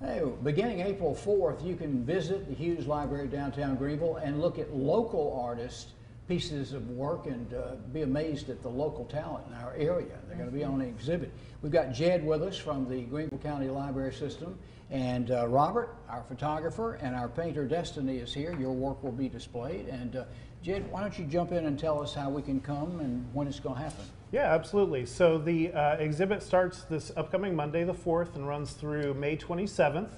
Hey, beginning April 4th, you can visit the Hughes Library downtown Greenville and look at local artists' pieces of work and uh, be amazed at the local talent in our area. They're going to be on the exhibit. We've got Jed with us from the Greenville County Library System, and uh, Robert, our photographer, and our painter Destiny is here. Your work will be displayed. And uh, Jed, why don't you jump in and tell us how we can come and when it's going to happen? Yeah, absolutely. So the uh, exhibit starts this upcoming Monday, the 4th, and runs through May 27th.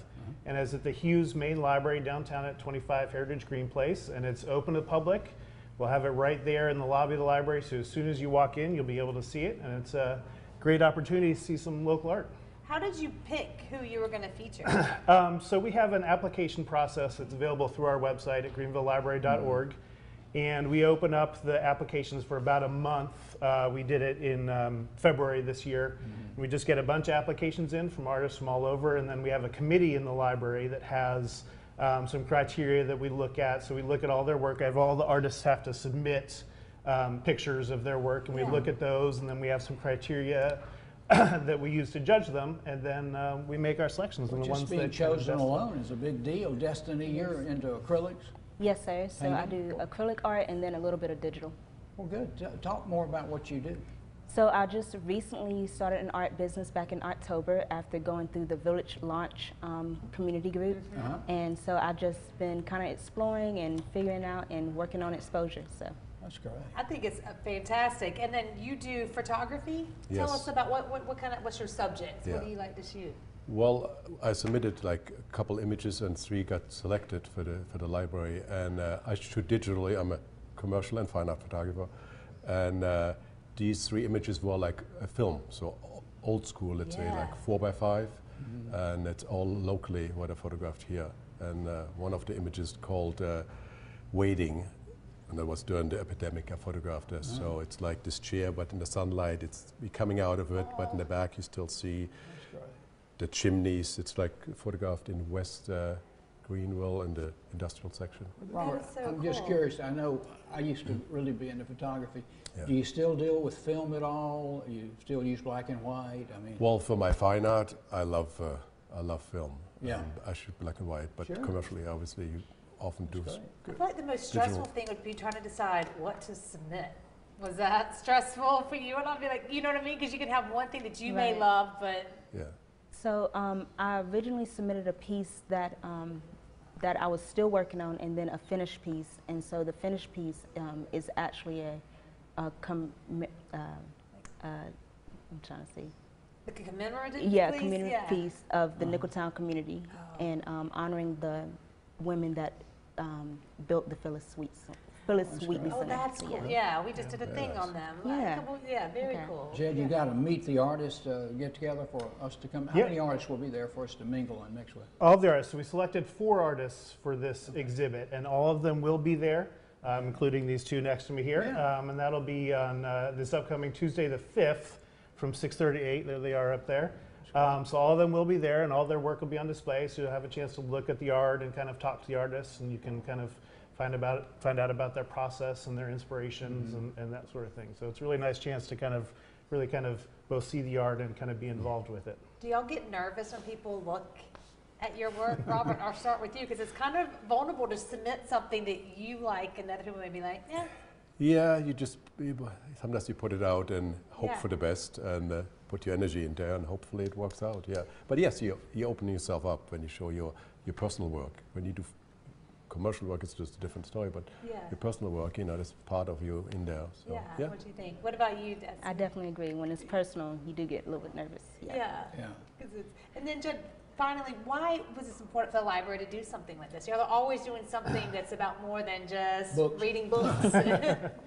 And is at the Hughes Main Library downtown at 25 Heritage Green Place. And it's open to the public. We'll have it right there in the lobby of the library. So as soon as you walk in, you'll be able to see it. And it's a great opportunity to see some local art. How did you pick who you were going to feature? Um, so we have an application process that's available through our website at greenvillelibrary.org. And we open up the applications for about a month. Uh, we did it in um, February this year. We just get a bunch of applications in from artists from all over, and then we have a committee in the library that has um, some criteria that we look at. So we look at all their work. I have all the artists have to submit um, pictures of their work, and we Yeah. look at those, and then we have some criteria that we use to judge them, and then um, we make our selections. and the Just ones being that chosen alone is a big deal. Destiny, you're into acrylics. Yes, sir. So I do acrylic art and then a little bit of digital. Well, good. T- Talk more about what you do. So I just recently started an art business back in October after going through the Village Launch um, community group. Uh-huh. And so I've just been kind of exploring and figuring out and working on exposure. So That's great. I think it's uh, fantastic. And then you do photography. Tell us about what, what, what kind of what's your subject? What do you like to shoot? Well, I submitted like a couple images and three got selected for the for the library. And uh, I shoot digitally. I'm a commercial and fine art photographer, and uh, these three images were like a film, so old school, let's say like four by 5 and it's all locally what I photographed here. And uh, one of the images called uh, "Waiting." And that was during the epidemic I photographed this. So it's like this chair, but in the sunlight, it's coming out of it, but in the back you still see. The chimneys. It's like photographed in West uh, Greenville in the industrial section. Robert, so I'm just curious. I know I used to really be into photography. Yeah. Do you still deal with film at all? You still use black and white? I mean, Well, for my fine art, I love uh, I love film. Yeah. And I shoot black and white, but Sure. commercially, obviously, you often do. That's s- great. I feel like the most stressful thing would be trying to decide what to submit. Was that stressful for you? And I'd be like, you know what I mean? Because you can have one thing that you may love, but Yeah. So um, I originally submitted a piece that um, that I was still working on, and then a finished piece. And so the finished piece um, is actually a, a com- uh, uh, I'm trying to see. like a commemorative Yeah, piece? community Yeah. piece of the Nicholtown community, Oh. and um, honoring the women that um, built the Phyllis Sweets, Phyllis That's Wheatley. Oh, that's cool. yeah. Yeah, we just did a thing Yes. on them. Yeah. A couple- yeah, very Okay. cool. Jed, you Yeah. got to meet the artists, uh, get together for us to come. How Yeah. many artists will be there for us to mingle and mix with? All of the artists. So we selected four artists for this exhibit, and all of them will be there, um, including these two next to me here. Yeah. Um, and that'll be on uh, this upcoming Tuesday, the 5th, from 6:30 to 8. There they are up there. Um, so all of them will be there, and all their work will be on display. So you'll have a chance to look at the art and kind of talk to the artists, and you can kind of find about find out about their process and their inspirations and, and that sort of thing. So it's a really nice chance to kind of really kind of both see the art and kind of be involved with it. Do y'all get nervous when people look at your work, Robert? I'll start with you because it's kind of vulnerable to submit something that you like and other people may be like, yeah, Yeah, you just sometimes you put it out and hope Yeah. for the best and uh, put your energy in there, and hopefully it works out. Yeah. But yes, you you open yourself up when you show your your personal work. When you do f- commercial work, it's just a different story. But yeah, your personal work, you know, there's part of you in there. So yeah. yeah. What do you think? What about you, Destiny? I definitely agree. When it's personal, you do get a little bit nervous. Yeah. Yeah. Yeah. 'cause it's, and then, Jed, finally, why was it important for the library to do something like this? You know, they're always doing something that's about more than just Books. reading books.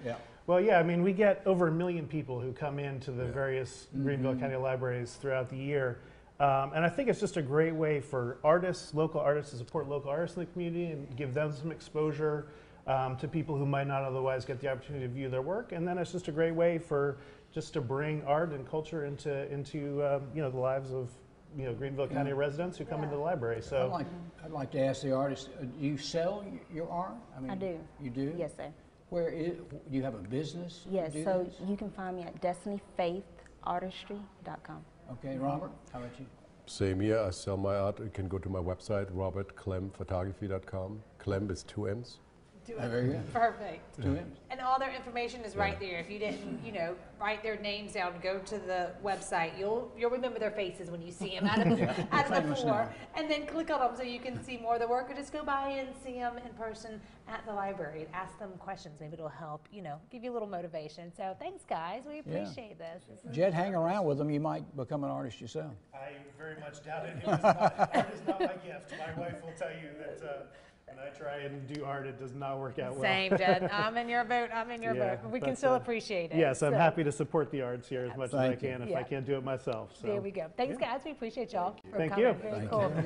Yeah. Well, yeah, I mean, we get over a million people who come into the Yeah. various Mhm. Greenville County libraries throughout the year. Um, and I think it's just a great way for artists, local artists, to support local artists in the community and give them some exposure um, to people who might not otherwise get the opportunity to view their work. And then it's just a great way for just to bring art and culture into into um, you know the lives of you know Greenville County Yeah. residents who come Yeah. into the library. I'd So like, I'd like to ask the artist, uh, do you sell your art? I mean, I do. You do? Yes, sir. Where is, do you have a business? Yes, so this? you can find me at destinyfaithartistry.com. Okay, Robert, how about you? Same here. I sell my art. You can go to my website, robertclemmphotography.com. Clemm is two M's. Two it. Very good. Perfect. Two M's. And all their information is right there. If you didn't, you know, write their names down, go to the website. You'll you'll remember their faces when you see them out of the, out of the Famous four, and then click on them so you can see more of the work, or just go by and see them in person at the library. Ask them questions. Maybe it'll help. You know, give you a little motivation. So thanks, guys. We Yeah. appreciate this. This Jed, hang around with them, you might become an artist yourself. I very much doubt it. It is not, art is not my gift. My wife will tell you that uh, when I try and do art, it does not work out well. Same, Jed. I'm in your boat. I'm in your Yeah, boat. We can but, still uh, appreciate it. Yes, I'm So, happy to support the arts here as much as I Thank you. can if Yeah. I can't do it myself. So. There we go. Thanks, guys. We appreciate y'all for Thank coming. you. Very Thank cool. you.